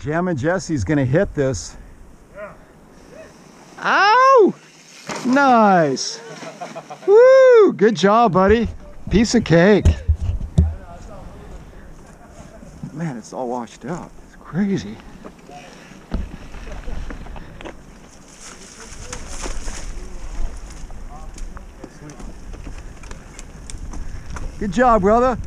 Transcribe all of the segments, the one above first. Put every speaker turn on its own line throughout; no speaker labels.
Jammin' Jesse's gonna hit this. Ow! Nice. Woo! Good job, buddy. Piece of cake. Man, it's all washed out. It's crazy. Good job, brother.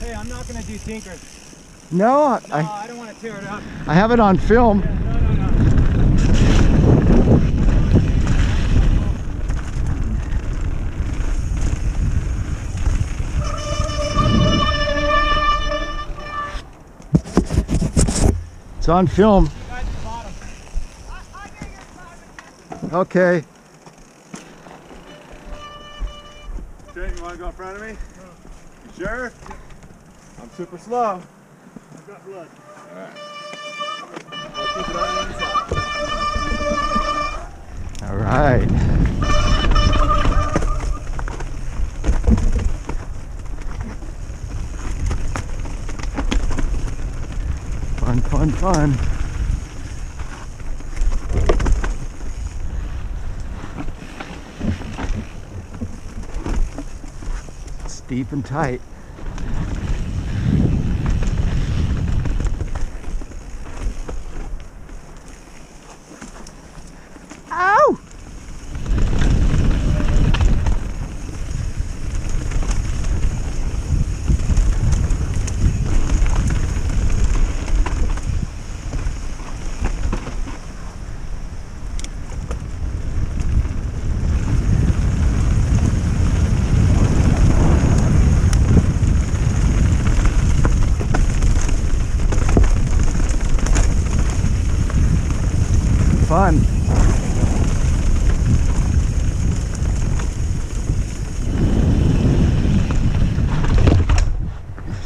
Hey, I'm not gonna do tinkers.
No, I,
No,
I,
I don't want to tear it up.
I have it on film.
No, no, no.
It's on film.
You guys at the bottom.
Okay.
Jake, you want to go in front of me? You sure? I'm super slow.
All right. Fun, fun, fun. Steep and tight. Fun.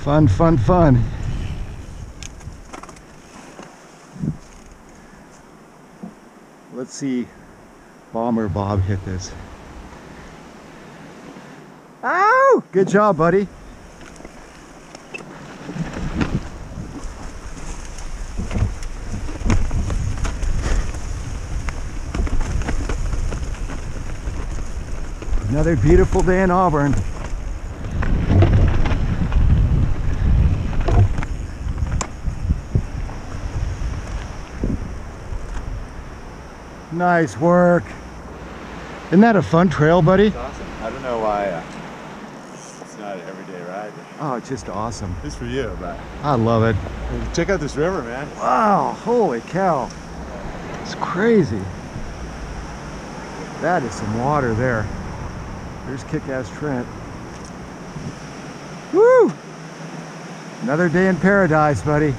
Fun, fun, fun. Let's see Bomber Bob hit this. Ow! Good job, buddy. Another beautiful day in Auburn. Nice work. Isn't that a fun trail, buddy?
It's awesome. I don't know why uh, it's not an everyday ride.
Oh, it's just awesome.
This for you, but
I love it.
check out this river, man.
Wow, holy cow. It's crazy. That is some water there. There's Kick-Ass Trent. Woo! Another day in paradise, buddy.